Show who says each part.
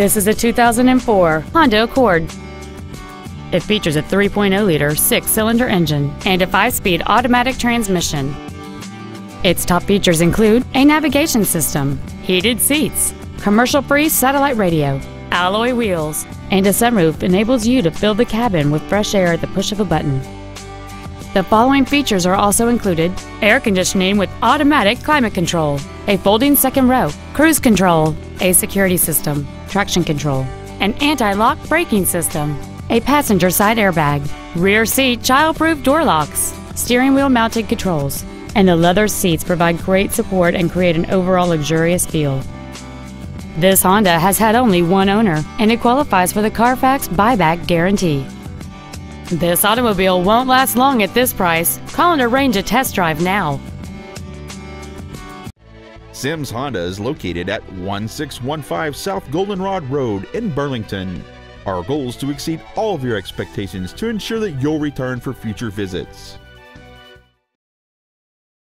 Speaker 1: This is a 2004 Honda Accord. It features a 3.0-liter six-cylinder engine and a five-speed automatic transmission. Its top features include a navigation system, heated seats, commercial-free satellite radio, alloy wheels, and a sunroof enables you to fill the cabin with fresh air at the push of a button. The following features are also included air conditioning with automatic climate control, a folding second row, cruise control, a security system, traction control, an anti lock braking system, a passenger side airbag, rear seat child proof door locks, steering wheel mounted controls, and the leather seats provide great support and create an overall luxurious feel. This Honda has had only one owner and it qualifies for the Carfax buyback guarantee. This automobile won't last long at this price. Call and arrange a test drive now.
Speaker 2: Sims Honda is located at 1615 South Goldenrod Road in Burlington. Our goal is to exceed all of your expectations to ensure that you'll return for future visits.